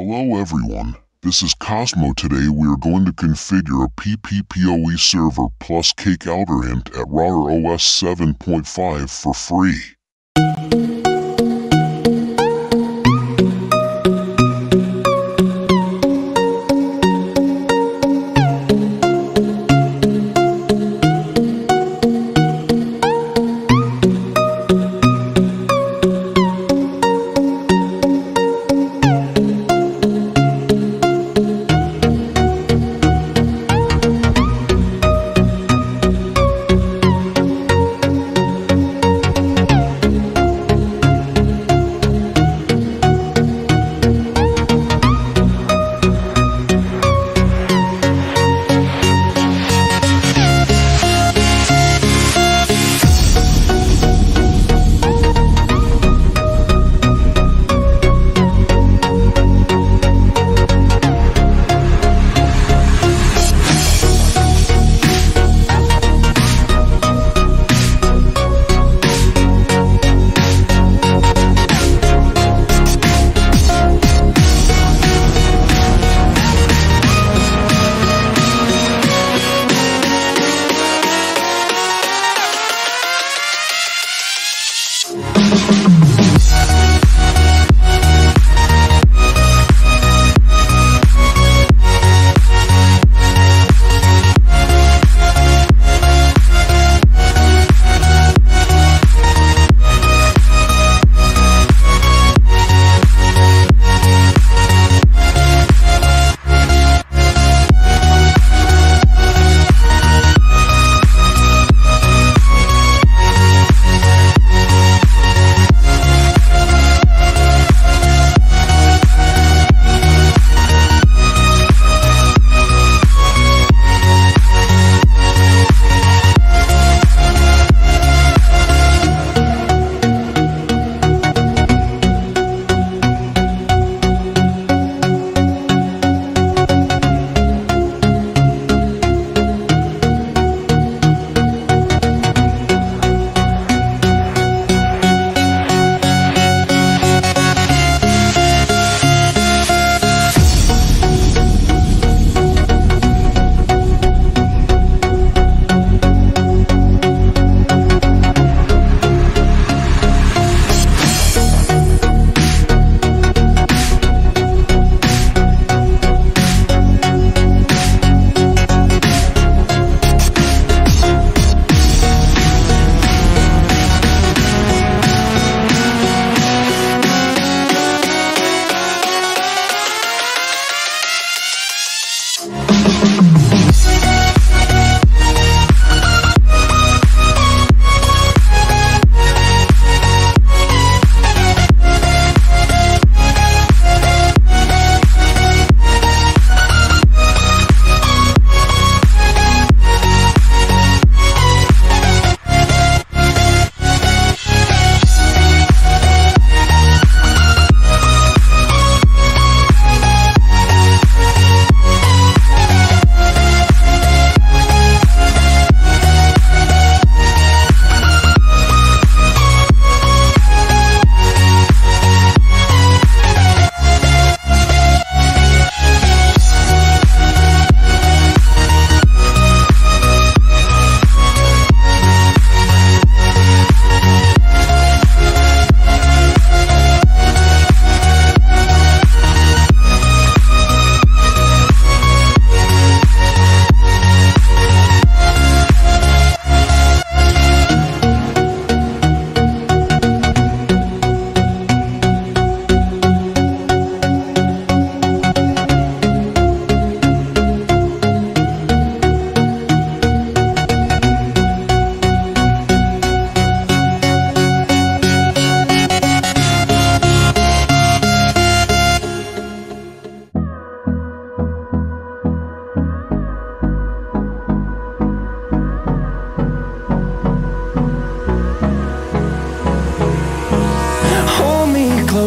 Hello everyone, this is Cosmo. Today we are going to configure a PPPoE server plus Cake Outer Int at Router OS 7.5 for free.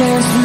There's